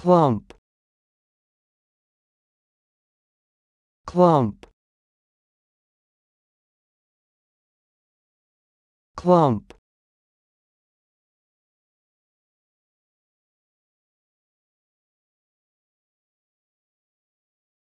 clump clump clump